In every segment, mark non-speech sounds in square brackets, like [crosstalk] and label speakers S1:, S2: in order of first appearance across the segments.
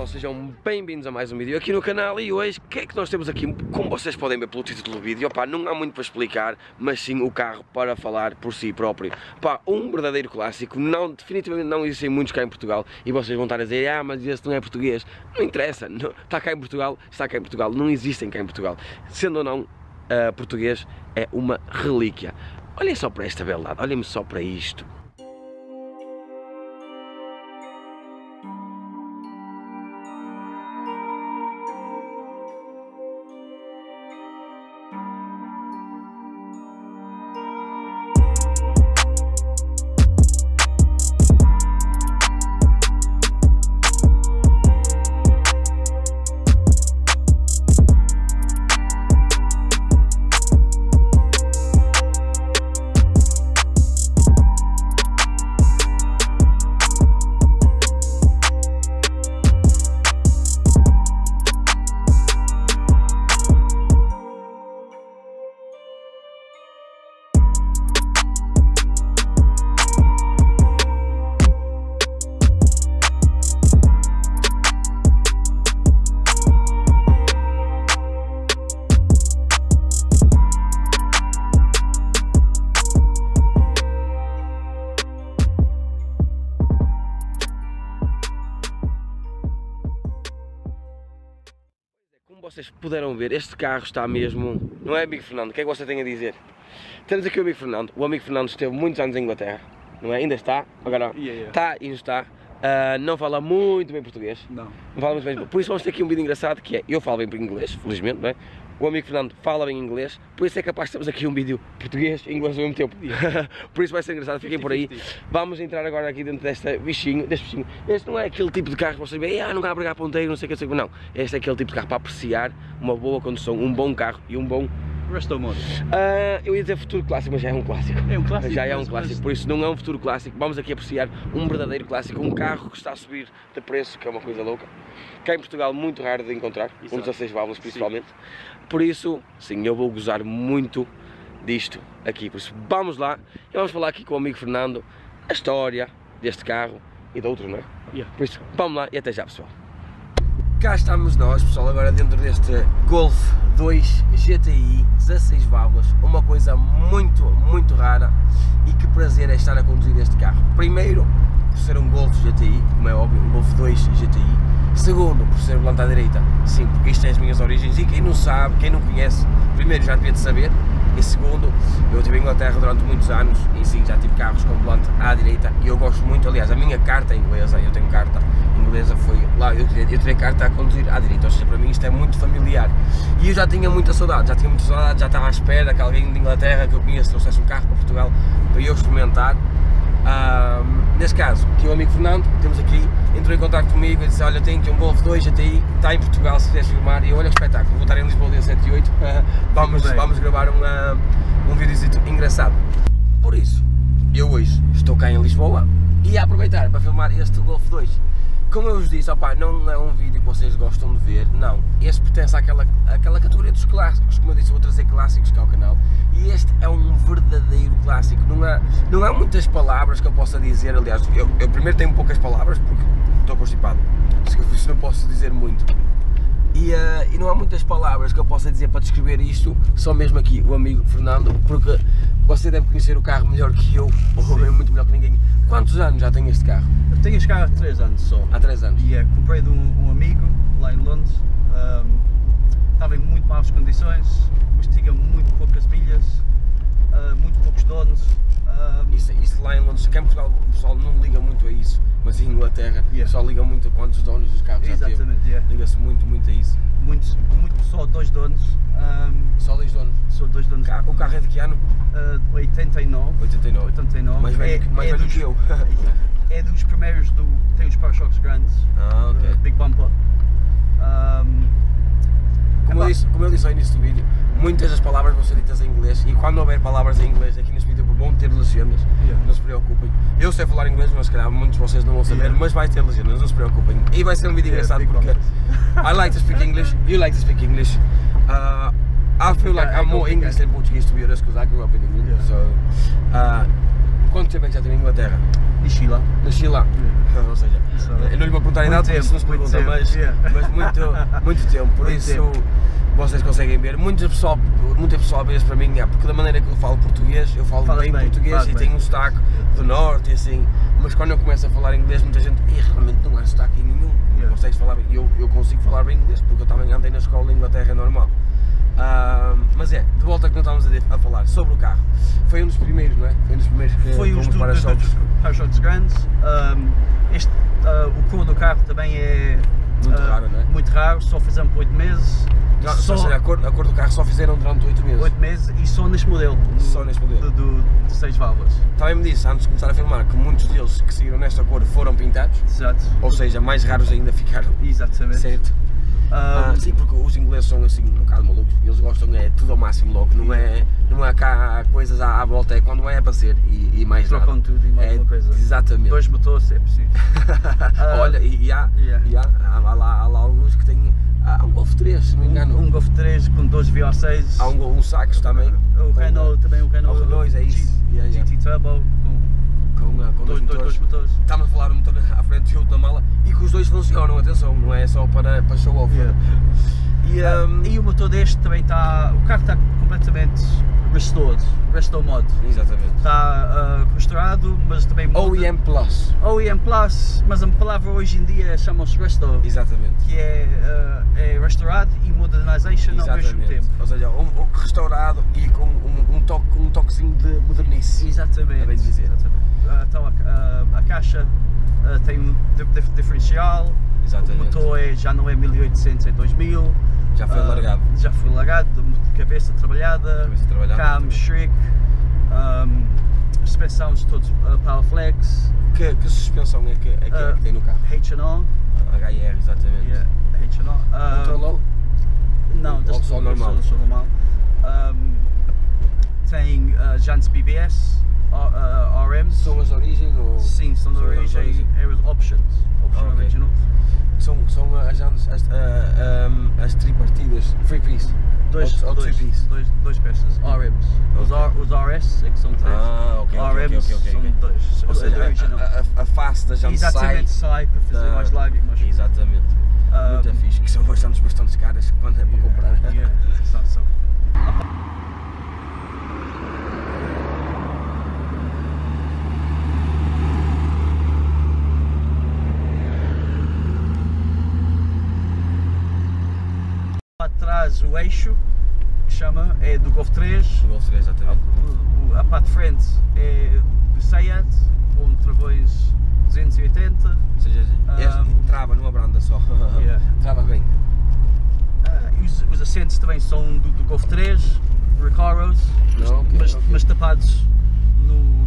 S1: Pessoal, sejam bem-vindos a mais um vídeo aqui no canal e hoje o que é que nós temos aqui? Como vocês podem ver pelo título do vídeo, opá, não há muito para explicar, mas sim o carro para falar por si próprio. Opá, um verdadeiro clássico, não, definitivamente não existem muitos cá em Portugal e vocês vão estar a dizer, ah mas esse não é português, não interessa, não, está cá em Portugal, está cá em Portugal, não existem cá em Portugal. Sendo ou não, uh, português é uma relíquia. Olhem só para esta beldade, olhem só para isto. Vocês puderam ver, este carro está mesmo. Não é, amigo Fernando? O que é que você tem a dizer? Temos aqui o amigo Fernando. O amigo Fernando esteve muitos anos em Inglaterra, não é? Ainda está, agora yeah, yeah. está e não está. Uh, não fala muito bem português.
S2: Não.
S1: Não fala muito bem. Por isso vamos ter aqui um vídeo engraçado que é, eu falo bem inglês, felizmente, não é? O amigo Fernando fala bem inglês, por isso é capaz de termos aqui um vídeo português e inglês ao mesmo tempo. [laughs] Por isso vai ser engraçado, fiquem por aí. Vamos entrar agora aqui dentro desta bichinho, deste bichinho. Este não é aquele tipo de carro que vocês veem, ah, não a brigar ponteiro, não sei o que, não sei o que. Não, este é aquele tipo de carro para apreciar uma boa condução, um bom carro e um bom
S2: Mundo.
S1: Uh, eu ia dizer futuro clássico, mas já é um clássico.
S2: É um clássico.
S1: Já é um clássico, mas... por isso não é um futuro clássico. Vamos aqui apreciar um verdadeiro clássico, um carro que está a subir de preço, que é uma coisa louca. Cá em Portugal muito raro de encontrar, Exato. um 16 válvulas principalmente. Sim. Por isso, sim, eu vou gozar muito disto aqui. Por isso, vamos lá e vamos falar aqui com o amigo Fernando a história deste carro e de outros, não é?
S2: Yeah.
S1: Por isso, vamos lá e até já, pessoal. Cá estamos nós, pessoal, agora dentro deste Golf 2 GTI 16 válvulas, uma coisa muito, muito rara e que prazer é estar a conduzir este carro. Primeiro, por ser um Golf GTI, como é óbvio, um Golf 2 GTI. Segundo, por ser volante à direita, sim, porque isto é as minhas origens e quem não sabe, quem não conhece, primeiro já devia de saber, e segundo, eu estive em Inglaterra durante muitos anos e sim, já tive carros com volante à direita e eu gosto muito, aliás, a minha carta é inglesa, eu tenho carta eu, eu tirei carta a conduzir à direita, ou seja, para mim isto é muito familiar. E eu já tinha muita saudade, já tinha muita saudade, já estava à espera que alguém de Inglaterra que eu conheço trouxesse um carro para Portugal para eu experimentar. Um, neste caso, aqui o amigo Fernando, temos aqui, entrou em contato comigo e disse: Olha, tenho aqui um Golf 2 GTI, está em Portugal, se quiseres filmar. E eu, olha que espetáculo, vou estar em Lisboa dia 7 e 8, [laughs] vamos, vamos gravar uma, um vídeo engraçado. Por isso, eu hoje estou cá em Lisboa e a aproveitar para filmar este Golf 2 como eu vos disse, não é um vídeo que vocês gostam de ver, não. Este pertence àquela, àquela categoria dos clássicos, como eu disse, vou trazer clássicos cá ao canal. E este é um verdadeiro clássico, não há, não há muitas palavras que eu possa dizer, aliás, eu, eu primeiro tenho poucas palavras porque estou constipado, isso não posso dizer muito. E, uh, e, não há muitas palavras que eu possa dizer para descrever isto, só mesmo aqui o amigo Fernando, porque você deve conhecer o carro melhor que eu, ou é muito melhor que ninguém. Quantos anos já tem este carro?
S2: Eu tenho este carro há 3 anos só.
S1: Há 3 anos?
S2: E yeah, comprei de um, um, amigo lá em Londres, um, estava em muito maus condições, mas tinha muito poucas milhas, uh, muito poucos donos.
S1: Um, isso, isso lá em Londres, cá em Portugal o pessoal não liga muito a isso mas em Inglaterra yeah. só liga muito a quantos donos dos carros
S2: Exatamente, já teve.
S1: Yeah. Liga-se muito, muito a isso.
S2: Muito, muito só dois donos. Um,
S1: só dois donos?
S2: Só dois donos.
S1: O carro é de que ano?
S2: Uh, 89.
S1: 89.
S2: 89.
S1: Mais velho, é, mais é velho dos, que eu. [laughs]
S2: é dos primeiros do. tem os para-choques grandes.
S1: Ah, ok.
S2: Big Bumper. Um,
S1: como, eu disse, como eu disse ao início do vídeo, muitas das palavras vão ser ditas em inglês e quando houver palavras em inglês aqui neste vídeo vão ter legendas, yeah. não se preocupem. Eu sei falar inglês, mas se calhar muitos de vocês não vão saber, yeah. mas vai ter legendas, não se preocupem. E vai ser um vídeo yeah, engraçado porque I like to speak English, you like to speak English. Uh, I feel like I'm more English than Portuguese to be honest because I grew up in England. So, uh, Quanto tempo é que já tem em Inglaterra?
S2: Nasci lá.
S1: Nasci lá. Ou seja,
S2: Isso.
S1: eu não lhe vou perguntar a
S2: Muito
S1: idade, porque isso não se pergunta, mas,
S2: yeah.
S1: mas muito, muito tempo. Por
S2: Muito
S1: isso
S2: tempo.
S1: Vocês conseguem ver. Muita pessoa, muita pessoa vê para mim, é porque da maneira que eu falo português, eu falo bem,
S2: bem,
S1: português e
S2: bem.
S1: tenho um sotaque do norte e assim. Mas quando eu começo a falar inglês, muita gente, "Ih, realmente não há sotaque nenhum. Não
S2: Yeah.
S1: consegues falar bem. Eu, eu consigo falar bem inglês, porque eu também andei na escola em Inglaterra, é normal. Ah, mas é, de volta que não estávamos a, a falar sobre o carro. Foi um dos primeiros, não é? Foi um dos primeiros que
S2: Foi os
S1: fomos
S2: do-
S1: para
S2: dos
S1: shops.
S2: dos para-choques grandes. Um, este, uh, o cor do carro também é
S1: Muito
S2: uh,
S1: raro, não é?
S2: Muito raro, só fizemos por 8 meses.
S1: Não,
S2: só
S1: seja, a cor, a cor do carro só fizeram durante 8 meses.
S2: 8 meses e só neste modelo.
S1: Só neste modelo.
S2: Do, do, de 6 válvulas.
S1: Também me disse, antes de começar a filmar, que muitos deles que seguiram nesta cor foram pintados,
S2: Exato.
S1: ou seja, mais raros ainda ficaram.
S2: Exatamente.
S1: Certo? Ah,
S2: Um,
S1: sim, porque os ingleses são assim um bocado malucos, eles gostam é tudo ao máximo logo, não é, não é cá coisas à, à volta, é quando é para ser e, e mais
S2: Trocam
S1: nada.
S2: tudo e mais
S1: é,
S2: uma coisa.
S1: Exatamente.
S2: Dois motores é preciso. [laughs] Ah,
S1: Olha, e, e há,
S2: yeah.
S1: e há, há, lá, há lá alguns que têm, há um Golf 3, se não me engano,
S2: Um Golf 3 com 12 VO6.
S1: há um, um também,
S2: O
S1: com-
S2: Renault também, o Renault,
S1: o Renault, é isso.
S2: G-
S1: Yeah, yeah.
S2: GT Turbo com
S1: com, ah, com dois,
S2: dois, dois,
S1: motores. Estamos a falar do motor à frente outro na mala e que os dois funcionam, atenção, é só para, para show off.
S2: Yeah.
S1: E,
S2: Ah,
S1: um,
S2: e o motor deste também está. O carro está completamente restored, restore mod.
S1: Exatamente.
S2: Está ah, restaurado, mas também muda-
S1: OEM Plus.
S2: OEM Plus, mas a palavra hoje em dia chama-se restore,
S1: Exatamente.
S2: que é, ah, é restaurado e modernization ao mesmo
S1: Exatamente.
S2: tempo.
S1: Ou seja, um, um restaurado e com um, um, toque, um toquezinho de modernice.
S2: Exatamente.
S1: É bem dizer.
S2: exatamente. Ah, então a, a- caixa tem um di- dif- diferencial,
S1: Exatamente.
S2: o motor é, já não é 1800, é 2000.
S1: Já foi
S2: Ah,
S1: largado.
S2: Já foi largado, de cabeça trabalhada,
S1: Cabeça trabalhada,
S2: cam, shriek, um, suspensões todos uh, Powerflex,
S1: Que, que suspensão é que, é que,
S2: Ah,
S1: que tem no carro?
S2: H&O,
S1: HR, exatamente.
S2: yeah, H&O. um,
S1: Controlou?
S2: Não, just-
S1: só normal?
S2: Só, só normal. Um, tem uh, jantes BBS, uh, uh, RMs.
S1: São as de origem ou.
S2: Sim, são da
S1: as de
S2: origem,
S1: origem?
S2: Aero Options, Option
S1: Ah, ok.
S2: Original.
S1: São, são as, as, as, ah, um, as tripartidas, free piece.
S2: Dois,
S1: ou, ou
S2: dois,
S1: piece.
S2: dois, dois peças, RMs. Os,
S1: Ok.
S2: R, os RS é que são três.
S1: Ah, ok, ok, ok,
S2: RMs são dois.
S1: Ou
S2: a-
S1: seja,
S2: a
S1: a, a, face da sai.
S2: Exatamente, sai para fazer
S1: da-
S2: mais lágrimas.
S1: Exatamente.
S2: Ah,
S1: Muito fixe, que são bastante, bastante caras quando é para comprar.
S2: Yeah, são, atrás o eixo que chama é do Golf 3,
S1: O Golf 3, exatamente.
S2: o- o- a parte de frente é do Seat com travões 280.
S1: Ou seja, este trava numa branda só. [laughs]
S2: Yeah.
S1: Trava bem.
S2: E os, os assentos também são do, do Golf 3, Recaros, mas,
S1: ok,
S2: mas-
S1: ok.
S2: mas tapados no,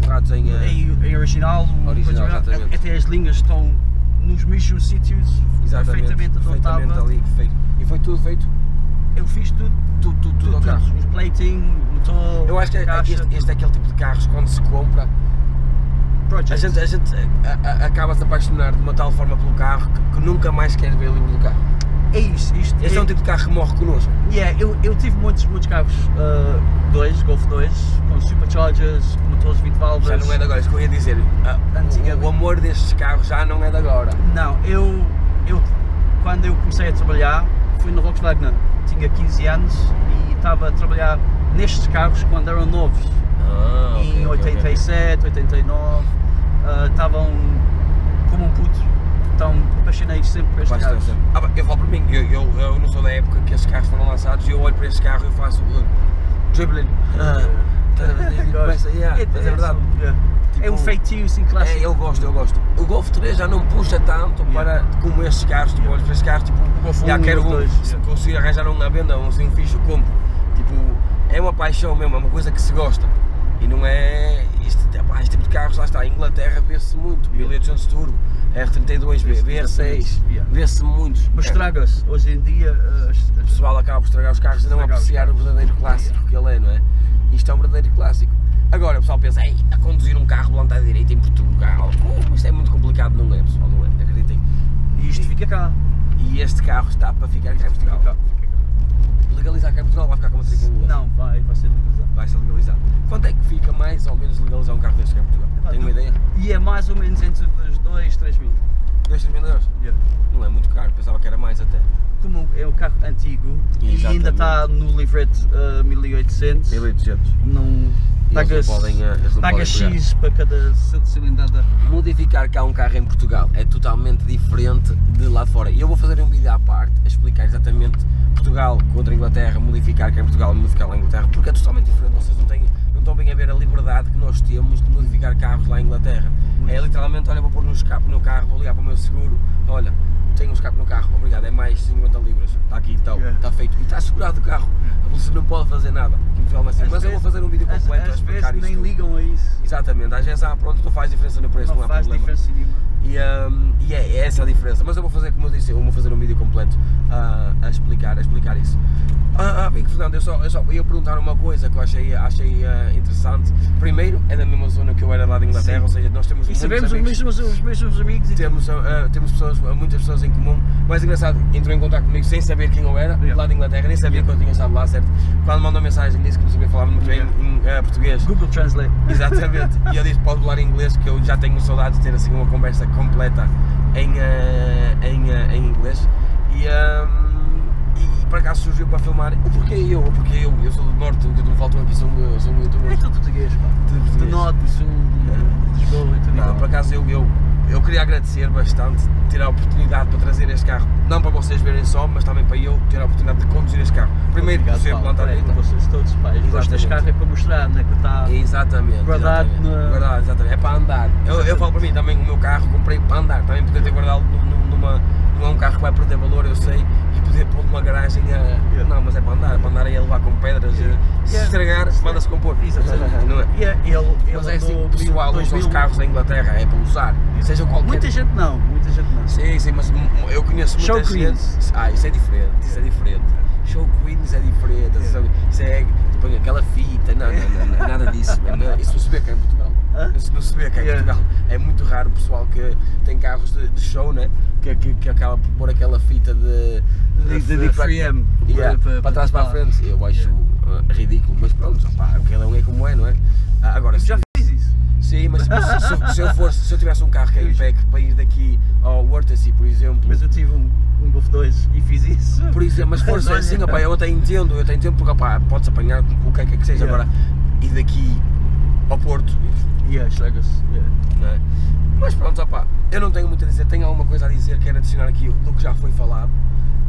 S1: Forrados em. eh,
S2: em, em original,
S1: Original,
S2: até as linhas estão nos mesmos sítios
S1: exatamente.
S2: perfeitamente
S1: perfeitamente ali, perfeito. E foi tudo feito?
S2: Eu fiz tudo,
S1: Tudo, tudo, tudo, ao carro.
S2: os plating, motor,
S1: Eu acho que é- este, é aquele tipo de carros quando se compra, a gente, a gente a- a- acaba de se apaixonar de uma tal forma pelo carro que, nunca mais quer ver o livro do carro.
S2: É isso, isto
S1: Este é um tipo de carro que morre connosco.
S2: Yeah, eu, eu tive muitos, muitos carros, uh, dois, Golf 2, com superchargers, motores 20 válvulas.
S1: Já não é de agora, isso que eu ia dizer. Ah, o amor destes carros já não é de agora.
S2: Não, eu, eu quando eu comecei a trabalhar fui na Volkswagen, tinha 15 anos e estava a trabalhar nestes carros quando eram novos,
S1: Ah,
S2: em 87, 89, ah, estavam como um puto, então apaixonei sempre por estes carros.
S1: Ah, eu falo por mim, eu, eu, eu não sou da época que esses carros foram lançados e eu olho para esses carros e faço uh, dribbling. [laughs] Começa, yeah,
S2: É-
S1: mas é verdade.
S2: yeah. é um
S1: Tipo,
S2: feitio assim
S1: É,
S2: clássico.
S1: eu gosto, eu gosto. O Golf 3 já não puxa tanto para como estes carros, tipo, olho para estes carros, tipo,
S2: Golf
S1: já
S2: 1,
S1: quero um,
S2: 2,
S1: se
S2: yeah.
S1: conseguir arranjar um à venda, um fixe, eu compro. Tipo, é uma paixão mesmo, é uma coisa que se gosta. E não é, este, epá, este tipo de carros, lá está, em Inglaterra vê-se muito, 1800 Turbo, R32, B, BR6,
S2: Yeah.
S1: vê-se muitos.
S2: Mas
S1: É,
S2: estraga-se, hoje em dia as-
S1: o pessoal acaba por estragar os carros e não apreciar o verdadeiro clássico que ele é, não é? Isto é um verdadeiro clássico. Agora o pessoal pensa, Ei, a conduzir um carro volante à direita em Portugal, como isto é muito complicado, não é pessoal, não é? Acreditem.
S2: e isto fica cá.
S1: E este carro está para ficar cá em Portugal.
S2: Fica fica
S1: legalizar cá em Portugal vai ficar como matrícula inglesa?
S2: Não, vai, vai ser legalizado.
S1: Vai ser legalizado. Quanto é que fica mais ou menos legalizar um carro deste cá em Portugal?
S2: Epá,
S1: Tem uma ideia?
S2: E é mais ou menos entre os 2 3 mil.
S1: 2, 3 mil euros? Não é muito caro, pensava que era mais até.
S2: Como é um carro antigo e ainda
S1: Exatamente.
S2: está no livrete uh, 1800,
S1: 1800.
S2: não
S1: Eles não podem, eh, eles.
S2: X para cada ci- cilindrada.
S1: Modificar cá um carro em Portugal é totalmente diferente de lá fora. E eu vou fazer um vídeo à parte a explicar exatamente Portugal contra a Inglaterra, modificar cá em Portugal e modificar lá em Inglaterra, porque é totalmente diferente. Vocês não, têm, não estão bem a ver a liberdade que nós temos de modificar carros lá em Inglaterra. É literalmente, olha, vou pôr um escape no carro, vou ligar para o meu seguro, olha, tenho um escape no carro, obrigado, é mais 50 libras, está aqui, está, está feito. E está assegurado o carro, a polícia não pode fazer nada. É assim.
S2: Às
S1: Mas eu vou
S2: vezes-
S1: fazer um vídeo
S2: às-
S1: completo
S2: Às
S1: explicar
S2: vezes nem
S1: tudo.
S2: ligam a isso.
S1: Exatamente, às vezes, ah, pronto, não faz diferença no preço, não,
S2: Não
S1: há
S2: faz
S1: problema.
S2: diferença nenhuma.
S1: E, hum, e é, é essa a diferença. Mas eu vou fazer, como eu disse, eu vou fazer um vídeo completo ah, a, explicar, a explicar isso. Ah, ah, bem, Fernando, eu só, eu só ia perguntar uma coisa que eu achei, achei ah, interessante. Primeiro, é da mesma zona que eu era lá de Inglaterra,
S2: Sim.
S1: ou seja, nós temos
S2: E sabemos os
S1: amigos,
S2: mesmos, os mesmos amigos e
S1: temos, ah, temos pessoas, muitas pessoas em comum. Mais engraçado, entrou em contato comigo sem saber quem eu era,
S2: Yeah.
S1: lá de Inglaterra, nem sabia que eu tinha estado lá, certo? Quando mandou mensagem, disse que não sabia falar muito bem
S2: Yeah.
S1: em, ah, português.
S2: Google Translate. [laughs]
S1: Exatamente. E eu disse pode falar inglês que eu já tenho saudades de ter assim uma conversa completa em, em, em inglês. E, ehm, e por acaso surgiu para filmar. O porquê eu? O porquê eu? Eu sou do norte, o que não faltam aqui são, são
S2: É
S1: youtubers.
S2: tudo português, pá.
S1: Tudo
S2: De norte, de sul, de Lisboa e tudo
S1: Não, por acaso eu, eu, eu queria agradecer bastante ter a oportunidade para trazer este carro. Não para vocês verem só, mas também para eu ter a oportunidade de conduzir este carro. Primeiro por
S2: Obrigado,
S1: ser
S2: Paulo.
S1: planta
S2: É, com vocês todos, pá. Gosto deste carro é para mostrar, né? Que está.
S1: Exatamente.
S2: Guardado
S1: exatamente.
S2: na-
S1: Guardado, exatamente. É para andar. Eu, eu falo para mim também, o meu carro comprei para andar. Também poder ter guardado num- numa. Não é um carro que vai perder valor, eu sei, poder pôr numa garagem a. Não, mas é para andar, é para andar aí a levar com pedras
S2: Yeah.
S1: e se
S2: Yeah.
S1: estragar, manda-se compor.
S2: Exatamente.
S1: Não é?
S2: É- ele,
S1: Mas é assim,
S2: andou
S1: o pessoal usa os
S2: 2000.
S1: carros da Inglaterra, é para usar. Seja qualquer.
S2: Muita gente não, muita gente não.
S1: Sim, sim, mas eu conheço muita
S2: Show
S1: gente.
S2: queens.
S1: Ah, isso é diferente, isso é diferente. Show Queens é diferente,
S2: Yeah.
S1: sabe? isso é. Põe aquela fita, não, não, não, nada disso. Não, isso não se vê cá em Portugal.
S2: Hã?
S1: Não se vê cá em
S2: Yeah.
S1: Portugal. É muito raro o pessoal que tem carros de, de show, né? Que, que, que acaba por pôr aquela fita de.
S2: De, de, de
S1: para-
S2: 3M.
S1: Yeah, para, trás para a frente. Eu acho ah, ridículo, mas pronto, opá, cada um é como é, não é? Ah, agora,
S2: Já
S1: se-
S2: fiz isso.
S1: Sim, mas, mas se, se eu fosse, se eu tivesse um carro que é impec para ir daqui ao Worthesy, por exemplo,
S2: Mas eu tive um, um Golf 2 e fiz isso.
S1: por exemplo, mas for
S2: olha-
S1: assim, opá, eu até entendo, eu até entendo porque opá, podes apanhar com o que é que seja
S2: Yeah.
S1: agora, e daqui ao Porto,
S2: Yeah, estraga-se. Yeah.
S1: não é? Mas pronto, opá, eu não tenho muito a dizer, tenho alguma coisa a dizer, quero adicionar aqui do que já foi falado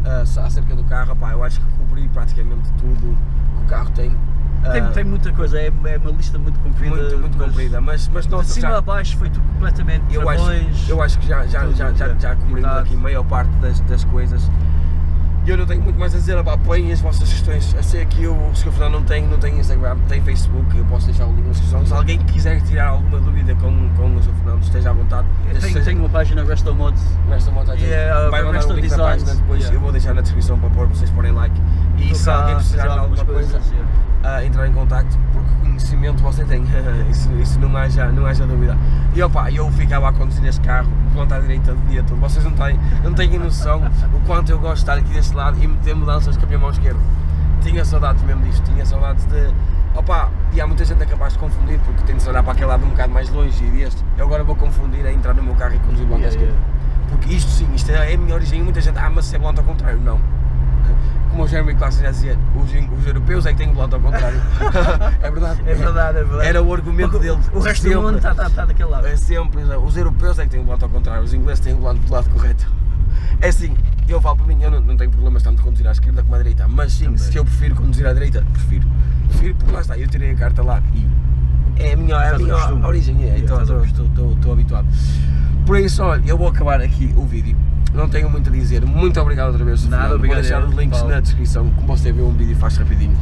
S1: ah, acerca do carro, opá, eu acho que cobri praticamente tudo que o carro tem.
S2: Tem,
S1: Ah,
S2: tem muita coisa, é, é uma lista muito comprida.
S1: muito, muito
S2: mas
S1: comprida, mas, mas
S2: De
S1: nós
S2: cima
S1: já-
S2: a baixo foi tudo completamente
S1: eu acho,
S2: travões.
S1: eu acho que já, já,
S2: tudo,
S1: já, já, já cobrimos aqui a maior parte das, das coisas. E eu não tenho muito mais a dizer, apoiem as vossas questões. Eu sei que eu, o Sr. Fernando não tem, não tem Instagram, tem Facebook, eu posso deixar o link na descrição. Se alguém quiser tirar alguma dúvida com, com o Sr. Fernando, esteja à vontade.
S2: Eu tenho, uma página Resto Mods.
S1: Moto aqui,
S2: Yeah,
S1: vai mandar
S2: Resto
S1: o link
S2: Designs,
S1: página depois,
S2: yeah.
S1: eu vou deixar na descrição para pôr, vocês porem like. E se alguém precisar de alguma coisa,
S2: coisas, yeah.
S1: a entrar em contacto, porque conhecimento você tem, [laughs] isso, isso não, haja, não haja dúvida. E opa, eu ficava a conduzir este carro, ponta à direita do dia todo, vocês não têm, não têm noção o quanto eu gosto de estar aqui deste lado e meter mudanças com a minha mão esquerda. Tinha saudades mesmo disto, tinha saudades de. Opa, e há muita gente é capaz de confundir porque tem de se olhar para aquele lado um bocado mais longe e deste. Eu agora vou confundir a entrar no meu carro e conduzir volante à
S2: Yeah,
S1: esquerda. Porque isto sim, isto é a minha origem. E muita gente, ah, mas se é volante ao contrário. Não. Como o Jeremy Clarkson já dizia, os, os europeus é que têm volante ao contrário. [laughs] é verdade.
S2: É verdade, é verdade.
S1: Era o argumento
S2: O-
S1: dele.
S2: O resto
S1: sempre.
S2: do mundo está tá, tá daquele lado.
S1: É sempre, os europeus é que têm o volante ao contrário, os ingleses têm o volante do lado correto. É assim, eu falo para mim, eu não, não tenho problemas tanto de conduzir à esquerda como à direita, mas sim,
S2: Também.
S1: se eu prefiro conduzir à direita, prefiro. Prefiro porque lá está, eu tirei a carta lá e é a minha, é a minha origem, é, então estou habituado. Por isso, olha, eu vou acabar aqui o vídeo. Não tenho muito a dizer. Muito obrigado outra vez.
S2: Nada, obrigado
S1: Vou deixar os links
S2: Paulo.
S1: na descrição. Como você vê, um vídeo faz rapidinho.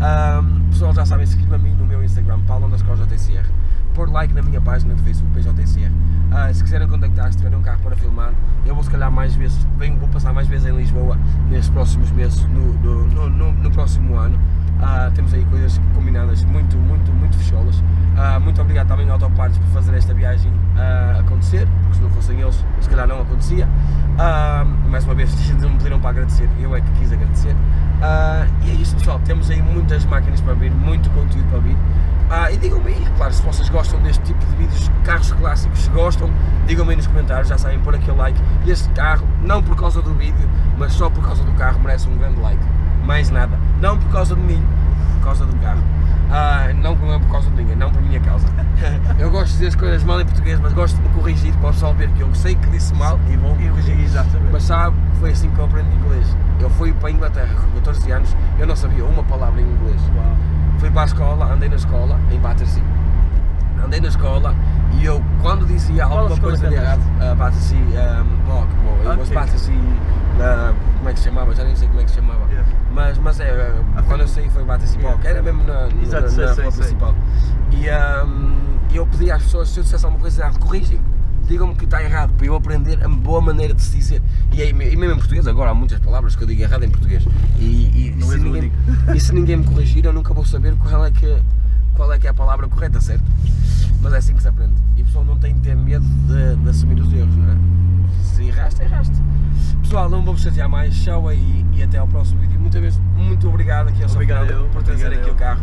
S1: Ahm, pessoal, já sabem, seguir-me a mim no meu Instagram, Paulo underscore JTCR. Pôr like na minha página de Facebook, PJTCR. Ah, se quiserem contactar, se tiverem um carro para filmar, eu vou se calhar mais vezes, venho, vou passar mais vezes em Lisboa nestes próximos meses, no, no, no- no próximo ano. Ah, temos aí coisas combinadas muito, muito, muito fecholas. Ah, muito obrigado também ao Autopartes por fazer esta viagem ah, acontecer, porque se não fossem eles, se calhar não acontecia. Ah, mais uma vez, [laughs] não me pediram para agradecer, eu é que quis agradecer. E é isso pessoal, temos aí muitas máquinas para vir, muito conteúdo para vir. Uh, e digam-me aí, claro, se vocês gostam deste tipo de vídeos, carros clássicos, se gostam, digam-me aí nos comentários, já sabem, pôr aquele like. Este carro, não por causa do vídeo, mas só por causa do carro, merece um grande like. Mais nada. Não por causa de mim, por causa do carro. Uh, não por causa de ninguém, não por minha causa. [laughs] eu gosto de dizer as coisas mal em português, mas gosto de me corrigir para o pessoal ver que eu sei que disse mal e vou corrigir.
S2: Exatamente.
S1: Mas sabe que foi assim que eu aprendi inglês. Eu fui para a Inglaterra com 14 anos, eu não sabia uma palavra em inglês.
S2: Uau.
S1: Fui para a escola, andei na escola, em Battersea. Andei na escola e eu, quando dizia alguma coisa de errado, uh, Battersea, um, que bom, eu
S2: Ok.
S1: gosto de Battersea, que se chamava? Já nem sei como é que se chamava.
S2: Yeah.
S1: Mas, mas é,
S2: Ah,
S1: quando eu saí foi Battersea
S2: Yeah.
S1: Park, era mesmo na, na,
S2: Exato,
S1: na,
S2: sei,
S1: na
S2: sei,
S1: rua
S2: sei.
S1: principal. E um, eu pedi às pessoas, se eu dissesse alguma coisa de errado, corrigem digam-me que está errado, para eu aprender a boa maneira de se dizer. E, aí, e mesmo em português, agora há muitas palavras que eu digo errado em português. E, e, se,
S2: o
S1: ninguém, [laughs] e se ninguém me corrigir, eu nunca vou saber qual é que, qual é, que é a palavra correta, certo? Mas é assim que se aprende. E o pessoal não tem de ter medo de, de assumir os erros, não é? Se erraste, erraste. Pessoal, não vamos chatear mais, tchau aí e até ao próximo vídeo. Muita vez, muito obrigado aqui ao.
S2: Obrigado
S1: Fernando
S2: eu,
S1: por trazer aqui
S2: eu.
S1: o carro.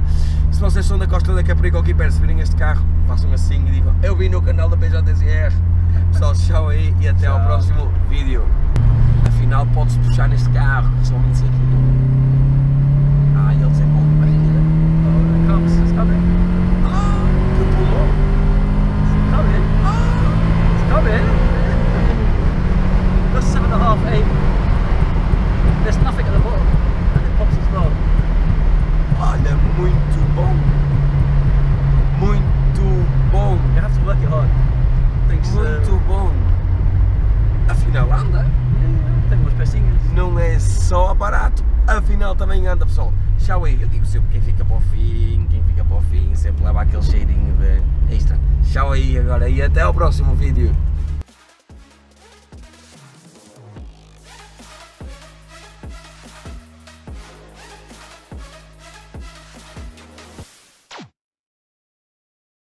S1: Se vocês são da Costa da Caparica ou aqui perto, se virem este carro, façam assim e digam eu vi no canal da PJZR. Pessoal, tchau aí e até ao
S2: Tchau.
S1: próximo vídeo. Afinal, pode-se puxar neste carro, somente aqui. Muito bom! Muito bom!
S2: You have to work it hard. Thanks.
S1: Muito
S2: Uh,
S1: bom! Afinal, anda!
S2: yeah, yeah, tem umas pecinhas.
S1: Não é só barato, afinal também anda, pessoal. Tchau aí, eu digo sempre quem fica para o fim, quem fica para o fim, sempre leva aquele cheirinho de extra. Tchau aí agora e até ao próximo vídeo.